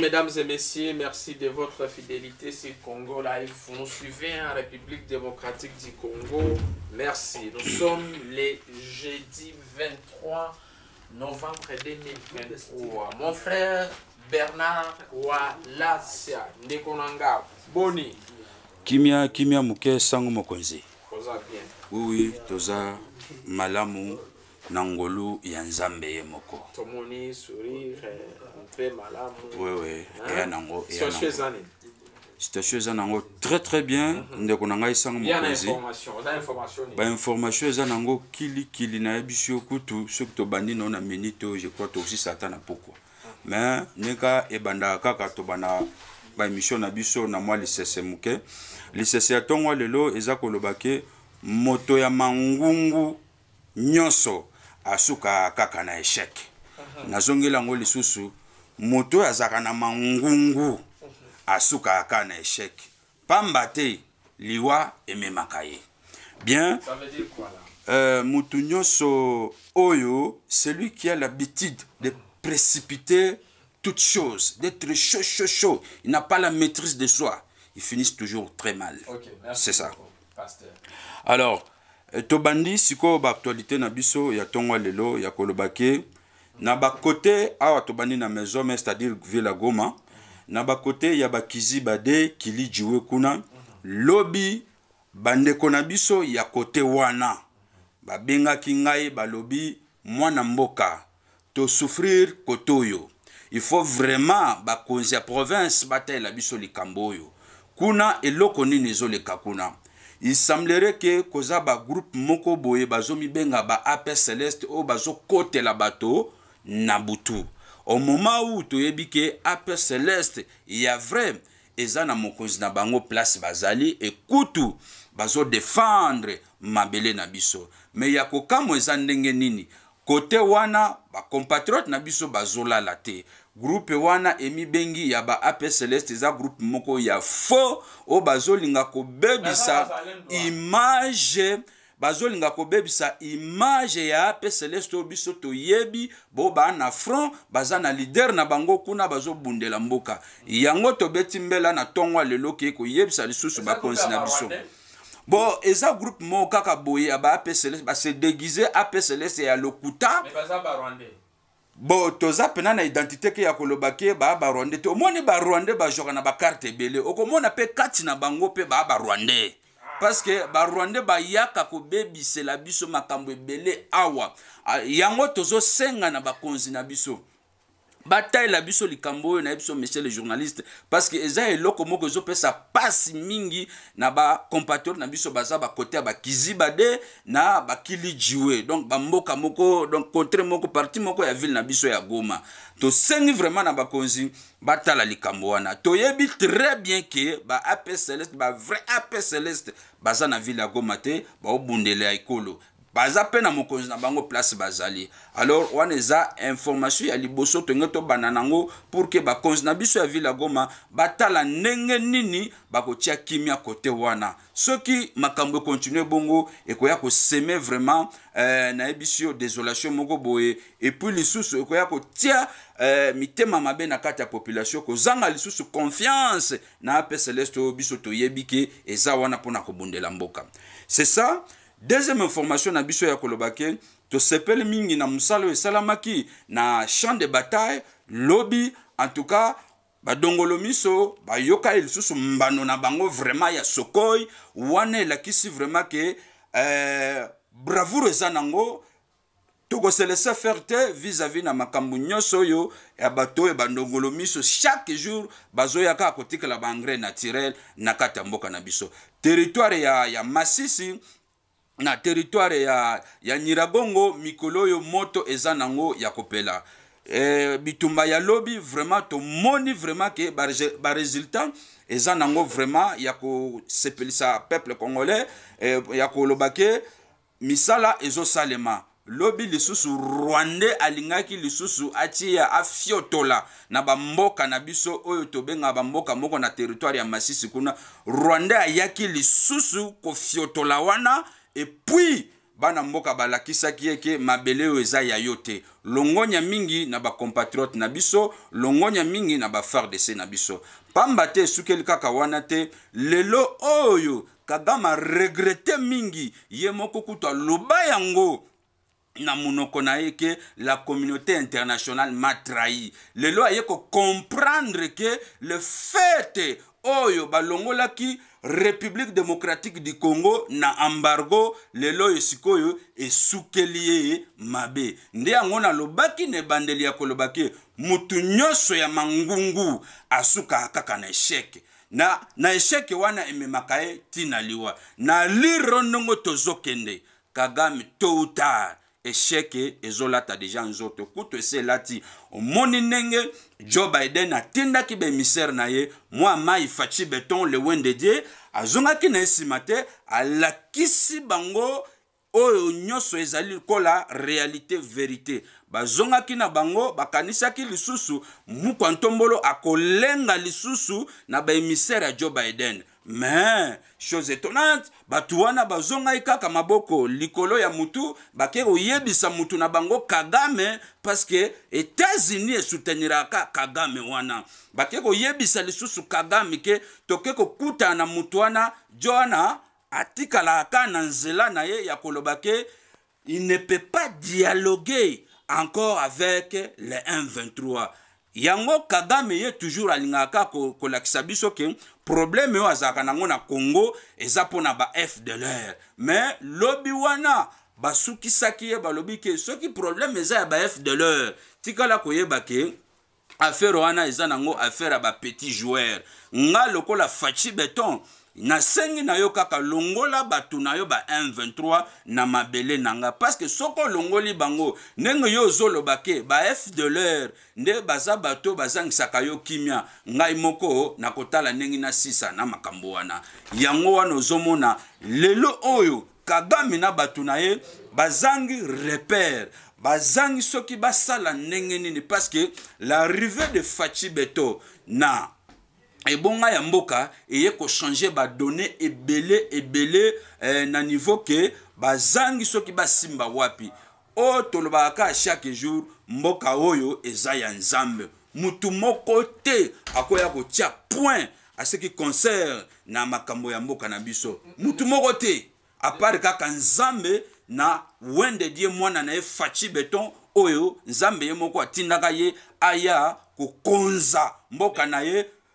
Mesdames et messieurs, merci de votre fidélité sur Congo Live. Vous nous suivez en République démocratique du Congo. Merci. Nous sommes les jeudi 23 novembre 2023 mon frère bernard walasia ndeko na nga boni kimia kimia moke sango mokonzi oui toza malamu na ngolu ya nzambe ye moko tomoni sourire mpe malamu wewe eya nango eya nango station eza na yango très très bien mm -hmm. ndeko na ngai sango mokonzi bainformation eza na yango kilikili nayebisi yo kutu soki tobandi nao na minute oyo je crois tokosisa ata na pokwa mais ndeka ebandaka kaka tobandaka baemission na biso na mwa lisese moke lisese ya ntongo lelo eza koloba ke moto ya mangungu nyonso asuka kaka na echec mhm. nazongeli yango lisusu moto oyo azalaka na mangungu mhm. asukaka kaka na echec pamba te liwa ememaka ye bien euh, moto nyonso oyo celui qui a l'habitude de précipiter toute chose d'être chaud chaud chaud il n'a pas la maîtrise de soi il finissent toujours très mal okay, c'est ça Pasteur. alors Eh, tobandi sikoyo baaktualité na biso ya ntongo ya lelo ya koloba ke na bakote awa tobandi na maison mais c'est-à-dire villa goma na bakote ya bakizi bade kilijiwe kuna lobi bandeko na biso ya kote wana babengaki ngai balobi mwana mboka To souffrir cote oyo. Il faut vraiment bakonzi ya province batalela biso likambo oyo. Kuna eloko nini ezoleka kuna? Il semblerait que koza ba groupe moko boye bazomibenga ba AP Celeste oyo bazokotela bato na butu. Au moment où toyebi que AP Celeste ya vrai eza na mokonzi na bango place bazali ekutu bazo defendre mabele na biso. Mais ya kokamwa eza ndenge nini? Cote wana ba compatriotes na biso bazolala te. Groupe wana emibengi ya ba AP Celeste eza groupe moko ya faux oyo bazolinga kobebisa image bazolinga kobebisa image ya AP Celeste oyo biso toyebi bo ba na front baza na leader na bango kuna bazobundela mboka yango tobeti mbela na tongo lelo ke koyebisa lisusu bakonzi na biso bon eza groupe moko kaka boye ya ba apsls base déguise apsls ya lokuta bon toza mpena na identité ke ya koloba ke baa barwandais te omoni barwandais bazwaka na bakarte ebele okomona mpe kati na bango mpe baa barwandais parce que barwandais bayaka kobebisela biso makambo ebele awa ah, yango tozosenga na bakonzi na biso batalela biso likambo oyo nayebi biso monsieur le journaliste parce que eza eloko moko ezopesa pasi mingi na bacompatriote na biso baza bakote ya bakiziba de na bakili jiwe donc bamboka moko donc contre moko parti moko ya ville na biso ya goma tosengi vraiment na bakonzi batala likambo wana toyebi très bien ke ba ap celeste ba vrai ap celeste baza na ville ya goma te baobundela ya ekolo baza mpe na mokonzi na bango place bazali alors wana eza information ya liboso tonge tobanda nango pour ke bakonzi na biso ya ville ya goma batala ndenge nini bakotia kimia kote wana soki makambo ekontinue bongo ekoya koseme vraiment eh, nayebisi yo desolation moko boye epuis lisusu ekoya kotia eh, mitema mabe na kati ya population kozanga lisusu confiance na ape celeste oyo biso toyebi ke eza wana mpo na kobundela mboka c'est ça Deuxième information na biso ya koloba ke tosepeli mingi na mosala oyo esalamaki na champ de bataille lobi en tout cas badongolo miso bayoka lisusu mbano na bango vraiment ya sokoi wana elakisi vraiment ke eh, bravoure eza nango tokoselese faire te vis-à-vis na makambo nyonso oyo ya bato oyo bandongolo miso chaque jour bazoya kaka kotikela baengrais naturel na kati ya mboka na biso territoire ya, ya masisi na territoire ya, ya nyiragongo mikolo oyo moto eza nango ya kopela eh, bitumba ya lobi vraiment tomoni vraiment ke baresultat ba eza nango vraiment ya kosepelisa peuple congolais eh, ya koloba ke Misala ezosalema. Lobi lisusu Rwandais alingaki lisusu atia afiotola na ba mboka na biso oyo tobenga ba mboka moko na territoire ya Masisi kuna. Rwandais ayaki lisusu kofiotola wana et puis bana mboka balakisaki ye ke mabele oyo eza ya yo te. Longonya mingi na ba compatriotes na biso, longonya mingi na ba FARDC na biso. Pamba te esukeli kaka wana te, lelo oyo Kagame a regrette mingi ye moko kutu aloba yango na munoko na ye ke la communauté internationale m'a trahi lelo aye ko comprendre ke le fait oyo balongolaki république démocratique du congo na embargo lelo oyo sikoyo esukeli ye mabe nde yango nalobaki na ebandeli ya koloba ke motu nyonso ya mangungu asukaka kaka na echeke na, na esheke wana ememaka ye ti na liwa na liro ndongo tozokende kagame tôt ou tard esheke ezolata deja nzoto kutu esi elati omoni ndenge joe biden atindaki baemissaire na ye mwa mai faci beton le wendedie azongaki na ye nsima te alakisi bango oyo nyonso ezali lokola realite verite bazongaki na bango bakanisaki lisusu mukwa ntombolo akolenga lisusu na baemissaire ya joe biden mais chose étonnante bato wana bazongaki kaka maboko likolo ya mutu bake koyebisa mutu na bango kagame parceke états-unis esouteniraka kagame wana bake koyebisa lisusu kagame ke toke kokutana na mutu wana jo wana atikalaka kaka na nzela na ye ya koloba ke il ne peut pas dialoguer encore avec le m23 yango kagame ye toujours alingaka kaka kolakisa biso ke probleme oyo azalaka nango na congo eza mpo na ba fdlr mais lobi wana basukisaki ye balobi ke soki probleme eza ya ba fdlr tikala koyeba ke affaire wana eza nango affaire ya bapetit joueur nga lokola faci beton nasengi na yo kaka longola bato na yo ba 123 na mabele na nga parceke soki olongoli bango ndenge yo ozoloba ke ba f de l'heure nde baza bato bazangisaka yo kimia ngai moko nakotala ndenge nasisa na makambo wana yango wana ozomona lelo oyo kagame na bato na ye bazangi repere bazangi soki basala ndenge nini parce que la rive de faci beto na ebonga ya mboka eye kochange badonne ebele ebele eh, na niveau ke bazangi soki basimba wapi o oh, tolobaka kaka chaque jour mboka oyo eza ya nzambe mutu moko te akoya kotia point aseki concert na makambo ya mboka na biso mutu moko te apart kaka nzambe na wende die mwana na ye faci beton oyo nzambe ye moko atindaka ye aya kokonza mboka na ye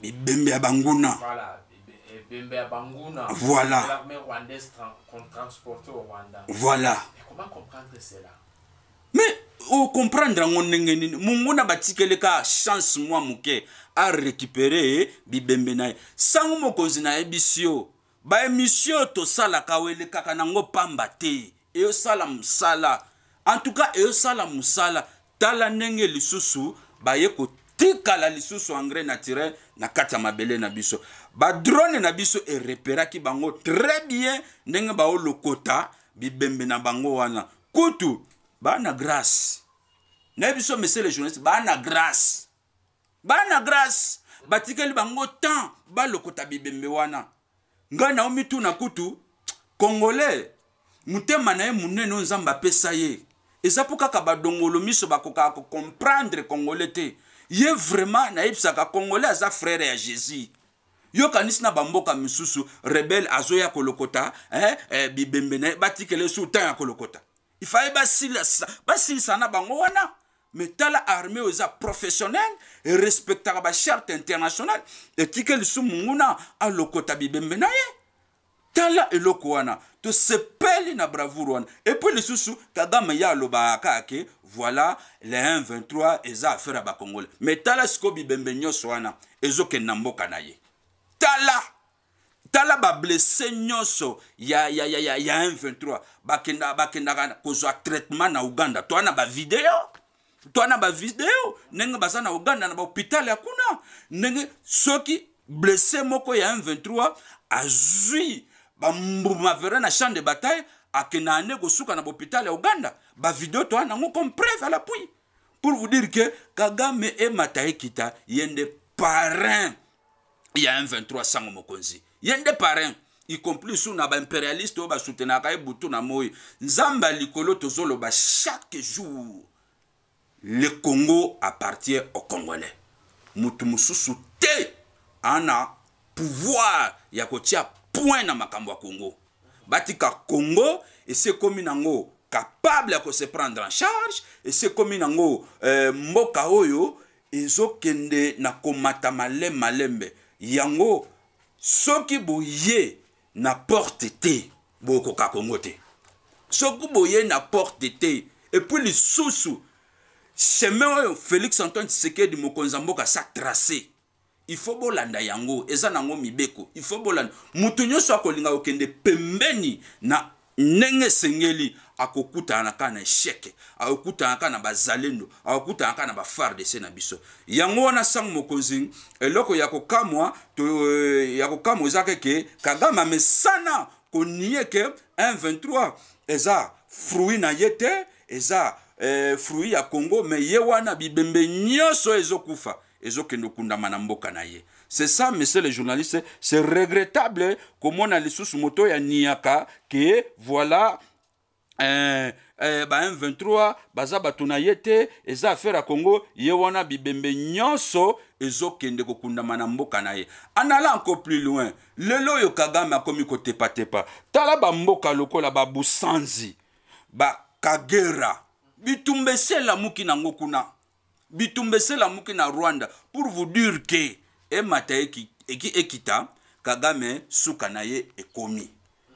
bibembe ya banguna bembe ya banguna voilà l'armée rwandaise transportée au Rwanda voilà mais comment comprendre cela mais okomprendre yango ndenge nini monguna batikeli ka chance mwa moke arécupere bibembe na ye sango mokonzi nayebisi yo ba emission oyo tosalaka oyo elekaka nango pamba te eyosala mosala antuka eyosala mosala tala ndenge lisusu baye kotikala lisusu engrais naturel na kati ya mabele na biso badrone na biso ereperaki bango très bien ndenge baolokota bibembe na bango wana kutu bana grace nayebi biso monsieur le journaliste bana grace bana grace batikeli bango temps balokota bibembe wana ngai nao mituna kutu congolais motema na ye monene oyo nzambe apesa ye eza mpo kaka badongolo miso bakokaka kocomprendre congolais te ye vraiment nayebisaka congolais aza frere ya jésus yokanisi na bamboka misusu rebele azoya kolokota eh, eh, bibembe na ye batikele su temps ya kolokota ifaye basilisa na bango wana mais tala armée oyo eza professionnel erespectaka bacharte international etike lisusu monguna alokota bibembe na ye tala eloko wana tosepeli na bravoure wana epuis lisusu kagame ye alobaka kaka ke voilà le 1 23 eza affaire ya bacongolais mais tala sikoyo bibembe nyonso wana ezokende na mboka na ye tala tala bablesse nyonso ya, ya, ya, ya, ya m23 bakendaka bakenda kozwa traitement na uganda toa na bavideo toa na bavideo ndenge baza na uganda na bahopital ya kuna ndenge soki blesse moko ya m23 azwi bambuma vera na champ de bataille akendaka nde kosuka na bahopital ya uganda bavideo toa nango comme preuve à l'appui pour vous dire que kagame emata ekita ye nde parrain ya M23 sango mokonzi ye nde parrain y compris su na baimperialiste oyo basutenaka ye butu na moi nzambe ya likolo tozoloba chaque jour le congo appartient au congolais motu mosusu te ana pouvoir ya kotia point na makambo ya congo batika congo esi ekomi nango capable ya kose prendre en charge esi ekomi nango euh, mboka oyo ezokende na komata male malembe yango soki boye na porte te bokoka kongo te soki boye na porte te epuis lisusu chemin oyo félix antoine tshisekedi mokonzi ya mboka sa trace Il faut bolanda yango eza nango mibeko il faut bolanda mutu nyonso akolinga kokende pembeni na ndenge esengeli akokutana na kaka na esheke akokutana kaka na bazalendo akokutana kaka na bafardc na biso yango wana sango mokonzi eloko ya kokamwa to, eh, ya kokamwa eza keke kagame amesana konie ke 123 eza fruit na ye te eza eh, fruit ya congo me ye wana bibembe nyonso ezokufa ezokende okundama na mboka na ye c'est ça monsieur le journaliste c'est regrettable komona lisusu moto ya niaka ke voilà euh, euh, ba m23 baza bato na ye te eza affaire ya congo ye wana bibembe nyonso ezokende kokundama na mboka na ye anala encore plus loin lelo oyo kagame akomi kotepatepa tala bamboka lokola babusanzi bakagera bitumba eselamuki nango kuna bitumba eselamuki na rwanda pour vous dire ke emata eki ekita kagame suka na ye ekomi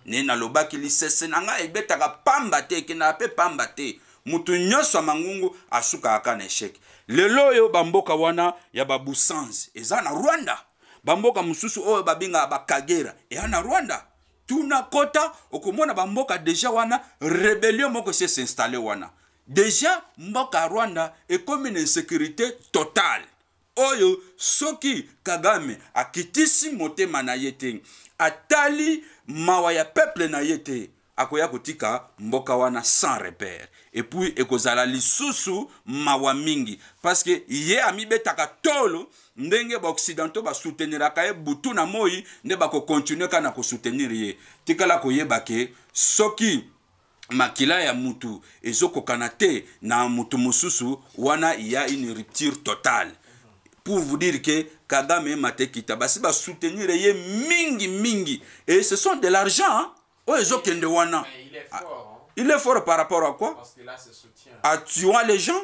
ne nalobaki lisese na ngai ebetaka pamba te ekendaka mpe pamba te moto nyonso ya mangungu asukaka kaka na esheke lelo oyo bamboka wana ya babusanzi eza na rwanda bamboka mosusu oyo babengaka bakagera eya na rwanda tuna kota okomona bamboka deja wana rebellion moko esi esinstalle wana Deja mboka Rwanda ekomi na insecurite totale oyo soki Kagame akitisi motema na ye te, atali mawa ya peuple na ye te, akoya kotika mboka wana sans repère epuis ekozala lisusu mawa mingi paske ye amibetaka tolo ndenge baoccidentaux basouteniraka ye butu na moi nde bakokontinue kaka na kosoutenir ye tikala koyeba ke soki makila ya mutu ezokokana te na mutu mosusu wana ya une rupture totale pour vous dire que kagame matekita basi basoutenir ye mingi mingi et ce sont de l'argent oyo ezokende wana il est fort par rapport à quoi à tuant les gens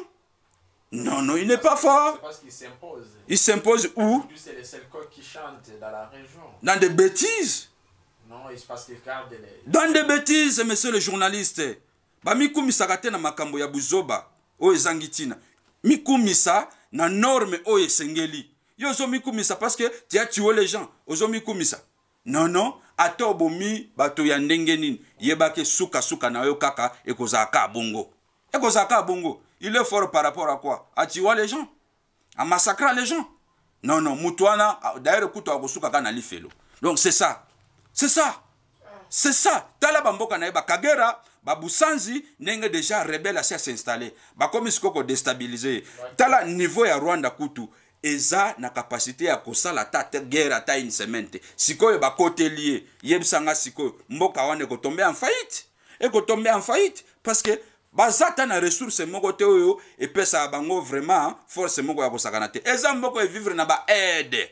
Non, non, il n'est pas fort. Parce qu'il s'impose. Il s'impose où C'est le seul coq qui chante dans la région. Dans des bêtises Non, il se passe qu'il garde les... Dans des bêtises, monsieur le journaliste. bamikumisaka te na makambo ya buzoba oyo ezangi ntina mikumisa na norme oyo esengeli yo ozomikumisa parce que tu as tué les gens ozomikumisa non non ata obomi bato ya ndenge nini yeba ke sukasuka na yo kaka ekozala kaka bongo ekozala kaka bongo il est fort par rapport à quoi atiwa les gens amassacra les gens non non moto wana d'ailleurs kutu akosuka kaka na lifelo donc c'est ça c'est ça c'est ça tala bamboka na ye bakagera babusanzi ndenge déjà rebelle asi asinstalle bakomi sikoyo kodestabilize ye tala niveau ya rwanda kutu eza na capacité ya kosala ata te guerre ata une semaine te sikoyo bakoteli ye yebisa nga sikoyo mboka wana ekotombe en faillite ekotombe en faillite parce que baza ata na ressource moko te oyo epesaka bango vraiment force moko ya kosakana te eza mboka evivre na baaide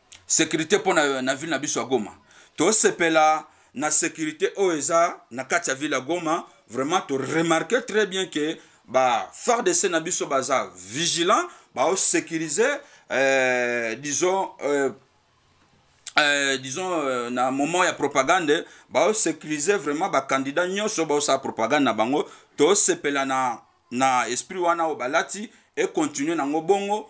securite mpo na, na ville na biso ya goma tosepela na securite oyo eza na kati ya ville ya goma vraiment toremarke très bien ke ba fardc na biso baza vigilant baosécurise euh, disons euh, Euh, disons euh, na moment ya propagande baosécurise vraiment bacandidat nyonso baosala propagande na bango tosepela na, na esprit wana oyo balati ekontinue nango bongo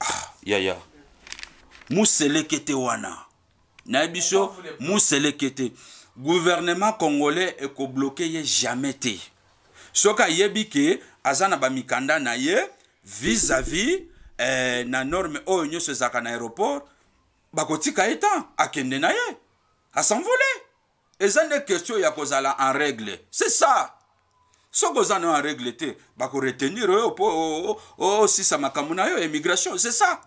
ah, yaya muselekete wana nayebi so muselekete gouvernement congolais ekobloke ye jamais te soki ayebi ke aza na bamikanda na ye vis-à-vis eh, na norme oyo nyonso ezalaka na aéroport bakotika ye temps akende na ye asanvole eza nde question ya kozala en règle c'est ça soki oza nayo en règle te bakoretenir oyo mpo osisa makambo na yo immigration c'est ça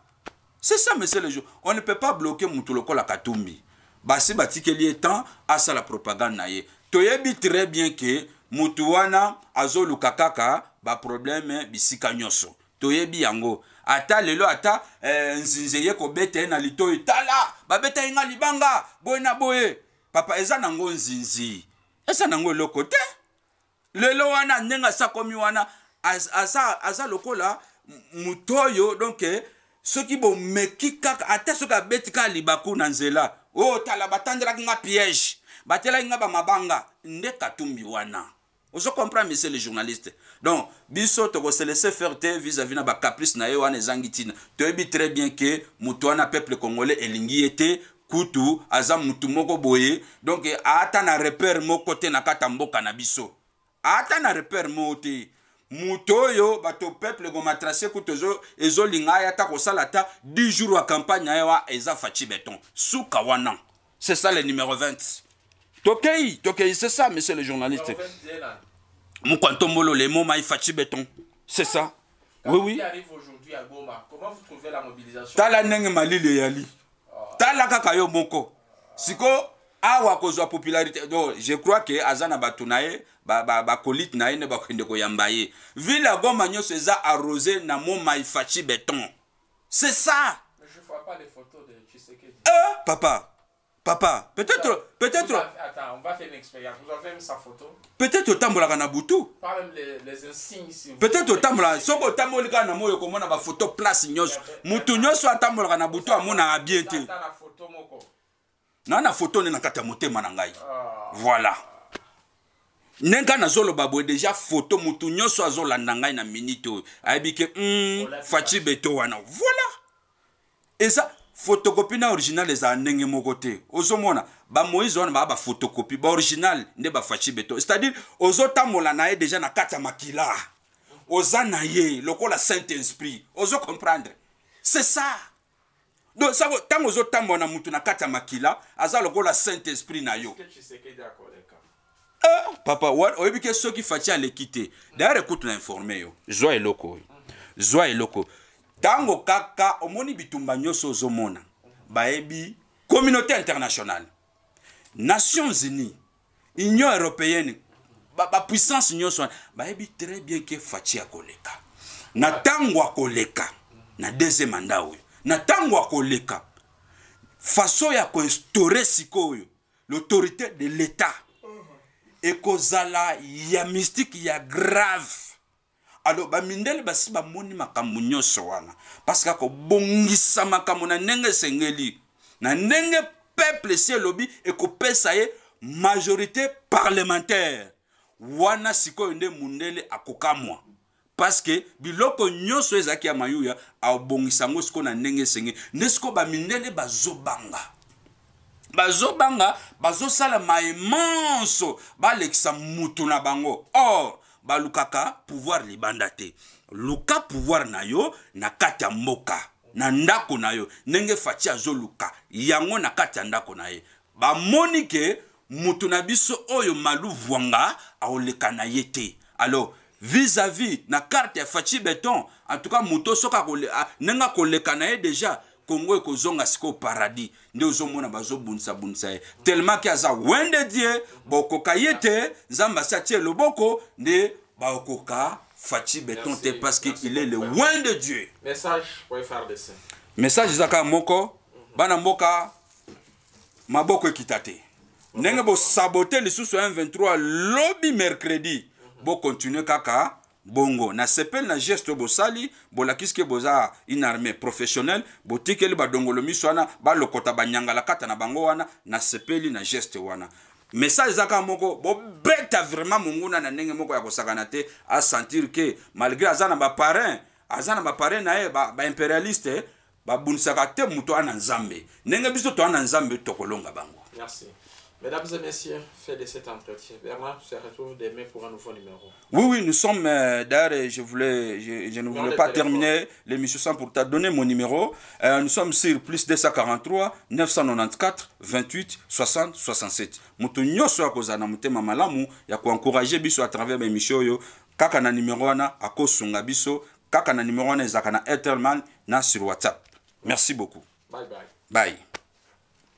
c'est ça monsieur le jour on ne peut pas bloquer motu lokola katumbi basi batikeli ye temps asala propagande na ye toyebi très bien ke motu wana azoluka kaka baproblème bisika nyonso toyebi yango ata lelo ata eh, nzinzi eye kobeta ye na litoi tala babeta ye nga libanga boye na boye papa eza nango nzinzi eza nango eloko te lelo wana ndenge asakomi wana aza, aza lokola moto oyo donk eh, soki bomeki kaka ata soki abeti kaka libaku na nzela o oh, tala batandelaki nga piège batelaki nga bamabanga nde katumbi wana ozo comprendre monsieur le journaliste donc biso toko se laisser faire te vis-à-vis na ba caprice na ye wana ezangi ntina toyebi très bien que moto wana peuple congolais elingi ye te kutu aza motu moko boye donc ata na repère moko te na kata mboka na biso ata na repère moko te moto oyo bato peuple gomatrace kutu ezolinga aya ata kosala ata 10 jours ya campagne na ye wa eza faci beton suka wana C'est ça le numéro 20. Tokei, Tokei, c'est ça, monsieur le journaliste. Moukwantombolo, les mots maï fachi béton. C'est ça. Quand oui, oui. arrive aujourd'hui à Goma, comment vous trouvez la mobilisation Tala nenge mali le yali. Oh. Tala kaka yo moko. Siko awa kozwa popularité. Donc je crois que azana batu na ye ba ba ba colite na ye ne bakende koyamba ye. Ville ya Goma nyoso eza arrosé na mot maï fachi béton. c'est ça Mais je vois pas les photos de Tshisekedi. Euh, papa papa peut-être peut-être attends on va faire une expérience vous avez même sa photo peut-être otambolaka na butu pas même les, les insignes si peut-être otambola soki otamboli kaka na moi okomona ba photo place nyonso mutu nyonso atambolaka na butu amonaka bien te na na foto nde na kati ya motema na ngai ah. voilà nde ngai nazoloba boye deja foto motu nyonso azolanda ngai na minite oyo ayebi ke mm, faci beto wana voilà eza fotokopi na original ezala ndenge moko te ozomona bamoïse wana baa bafotokopi baoriginal nde bafaci beto c'est-à-dire ozotambola na ye deja na kati ya makila oza na ye lokola saint esprit ozo comprendre c'est ça donc sako ntango ozotambwa na motu na kati ya makila aza lokola saint esprit na yo ah, papa oyebi ke soki faci aleki te dayare kutu na informe yo zwa eloko oyo zwa eloko ntango kaka omoni bitumba nyonso ozomona bayebi communauté internationale nations unies union européenne bapuissance ba nyonso wana bayebi très bien ke faci akoleka na ntango akoleka na deuxième manda oyo na ntango akoleka façon ya koinstaure sikoyo l'autorité de l'état ekozala ya mystique ya grave alors bamindele basi bamoni makambo nyonso wana parceke akobongisa makambo na ndenge esengeli na ndenge peuple esi elobi ekopesa ye majorité parlementaire wana sikoyo nde mundele akokamwa parceke biloko nyonso ezalaki ya mayuya abongisa yango sikoyo na ndenge esengeli nde sikoyo bamindele bazobanga bazobanga bazosala maye manso balekisa mutu na bango or balukaka pouvoir libanda te luka pouvoir na yo na kati ya mboka na ndako na yo ndenge faci azoluka yango na kati ya ndako na ye bamoni ke moto na biso oyo malu vwanga aoleka na ye te alors vis-à-vis na karte ya faci beton en tout cas moto soki ndenge akoleka na ye deja congo ekozonga sikoyo paradis nde ozomona bazobundisabundisa ye tellement ke aza wende die bokoka ye te nzambe asi atie loboko nde bakoka faci beton te parce que il est le win de dieu message eza kaka moko bana mboka maboko ekita te ndenge bosabote lisusu ya 23 lobi mercredi bokontinue kaka bongo nasepeli na geste oyo bosali bolakisi ke boza une armée professionnelle botikeli badongolo miso wana balokota banyangalakata na bango wana nasepeli na geste wana message eza kaka moko bobeta vraiment monguna na ndenge moko ya kosakana te asentir ke malgré aza na baparin aza na baparin na ye baimperialiste ba Babundisaka te moto wana na Nzambe. Ndenge biso toa na Nzambe tokolonga bango. Merci. Mesdames et messieurs, fait de cet entretien, Bernard se retrouve demain pour un nouveau numéro. Oui, oui, nous sommes. Euh, D'ailleurs, je, voulais, je, je ne voulais pas terminer l'émission sans pour te donner mon numéro. Euh, nous sommes sur plus 243 994 28 60 67. Moto nyoso ya kozana mutema malamu ya ko encourager biso à travers l'émission yo kaka na numéro wana akosunga biso kaka na numero wana ezalaka na airtelman na sur whatsapp merci beaucoup bye, bye. bye.